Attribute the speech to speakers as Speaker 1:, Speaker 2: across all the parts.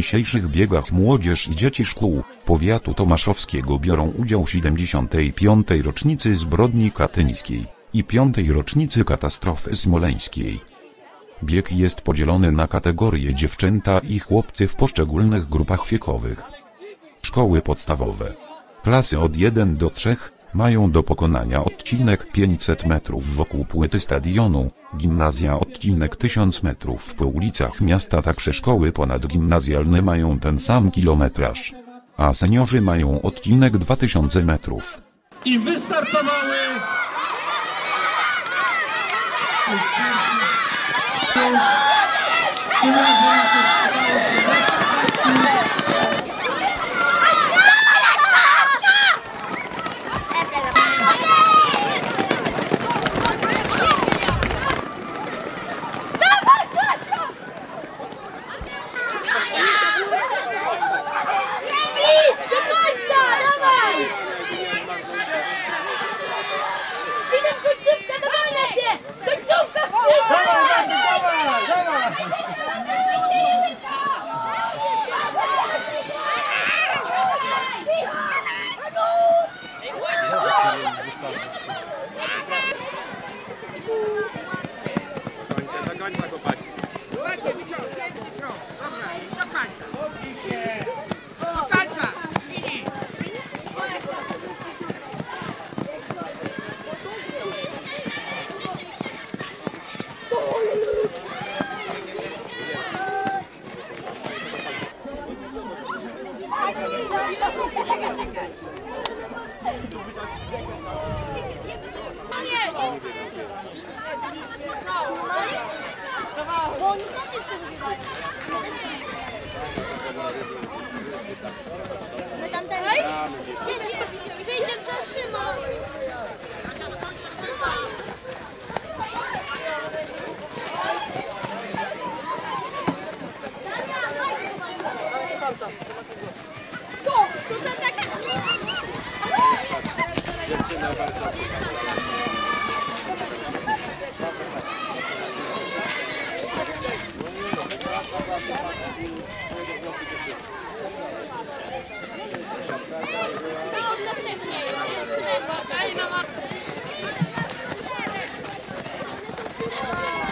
Speaker 1: dzisiejszych biegach młodzież i dzieci szkół powiatu tomaszowskiego biorą udział w 75. rocznicy zbrodni katyńskiej i 5. rocznicy katastrofy smoleńskiej. Bieg jest podzielony na kategorie dziewczęta i chłopcy w poszczególnych grupach wiekowych. Szkoły podstawowe. Klasy od 1 do 3 mają do pokonania odcinek 500 metrów wokół płyty stadionu, gimnazja odcinek 1000 metrów po ulicach miasta także szkoły ponadgimnazjalne mają ten sam kilometraż. A seniorzy mają odcinek 2000 metrów.
Speaker 2: i wystartowały. Tym razem jakoś udało się bez
Speaker 3: Do końca, dawaj! Widać końcówkę, dogonię cię! Końcówka sprinta!
Speaker 4: Do końca chłopaki.
Speaker 3: Bo oni stąd jeszcze wygrywają. My tam ten... Wyjdziesz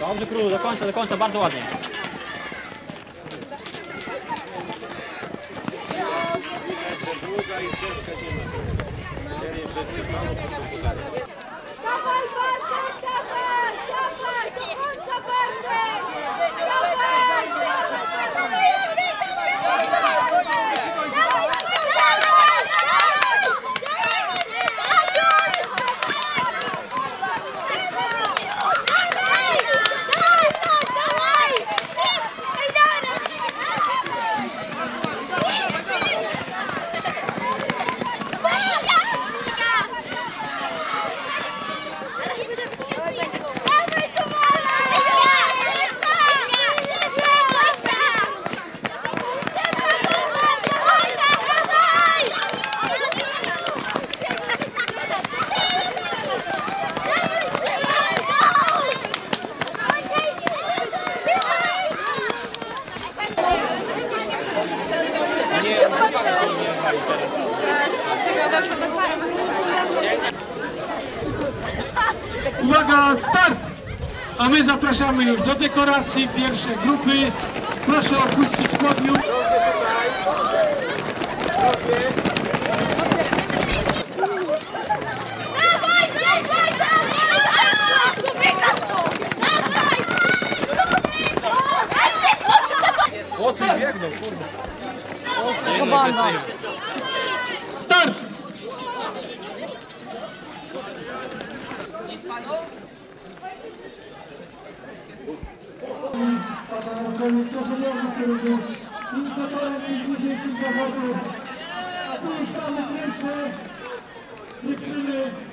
Speaker 5: Dobrze król, do końca, do końca, bardzo ładnie.
Speaker 4: Długa i ciężka
Speaker 3: Dawaj,
Speaker 2: Uwaga, start! A my zapraszamy już do dekoracji pierwsze grupy. Proszę opuścić podium.
Speaker 3: Dawaj, dawaj, dawaj! To wygrasz to! Dawaj!
Speaker 5: Chłopcy biegną, kurde.
Speaker 2: Start! Organizatorzy, którzy inicjatorem tych dzisiejszych zawodów. A tu już mamy pierwsze dziewczyny.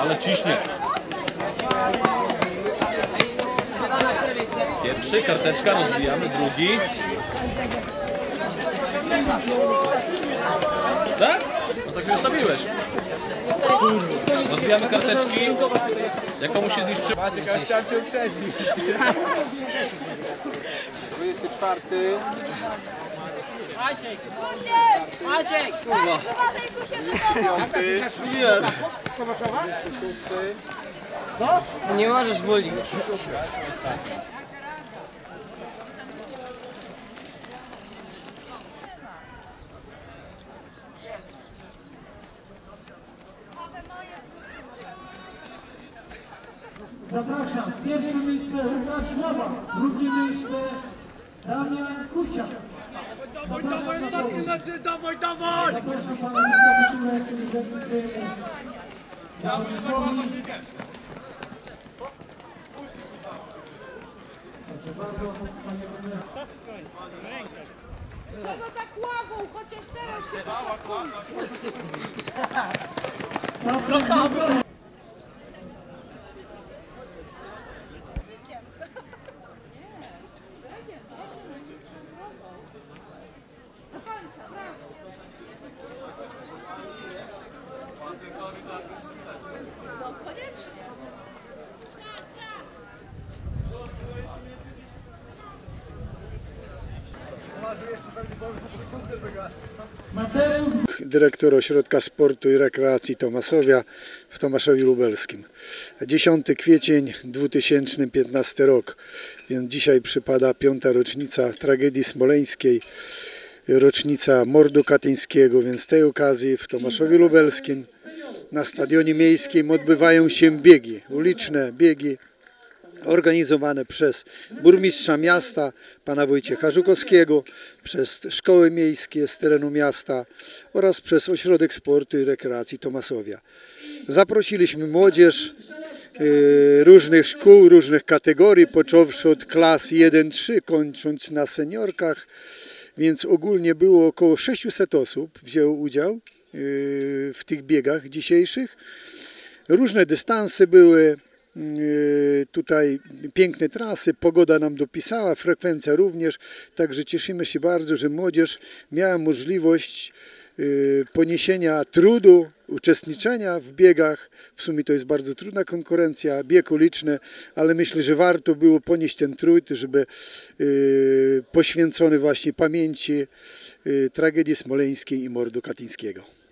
Speaker 6: Ale
Speaker 7: ciśnie. Pierwszy, karteczka, rozbijamy, drugi. Tak? No tak się ustawiłeś. Rozbijamy karteczki. Jak komuś się zniszczy...
Speaker 5: Maciek, ale chciałem cię uprzedzić.
Speaker 4: 24.
Speaker 5: Maciek! Maciek!
Speaker 3: Uważaj, tu się wygląda!
Speaker 5: Nie możesz woli.
Speaker 2: Zapraszam. Pierwsze miejsce Łukasz Nowa. Drugie miejsce Damian Kuciak. Dawaj, dawaj, dawaj, dawaj, dawaj! Zajmuje Januszkowi. Proszę bardzo, panie premierze.
Speaker 6: Czego tak ławą, chociaż teraz się do
Speaker 8: dyrektor Ośrodka Sportu i Rekreacji Tomasowia w Tomaszowie Lubelskim. 10 kwiecień 2015 rok, więc dzisiaj przypada piąta rocznica tragedii smoleńskiej, rocznica mordu katyńskiego, więc z tej okazji w Tomaszowie Lubelskim na stadionie miejskim odbywają się biegi, uliczne biegi organizowane przez burmistrza miasta, pana Wojciecha Żukowskiego, przez szkoły miejskie z terenu miasta oraz przez Ośrodek Sportu i Rekreacji Tomasowia. Zaprosiliśmy młodzież y, różnych szkół, różnych kategorii, począwszy od klas 1-3, kończąc na seniorkach, więc ogólnie było około 600 osób wzięło udział y, w tych biegach dzisiejszych. Różne dystanse były, tutaj piękne trasy, pogoda nam dopisała, frekwencja również, także cieszymy się bardzo, że młodzież miała możliwość y, poniesienia trudu, uczestniczenia w biegach. W sumie to jest bardzo trudna konkurencja, bieg uliczny, ale myślę, że warto było ponieść ten trud, żeby y, poświęcony właśnie pamięci y, tragedii smoleńskiej i mordu katyńskiego.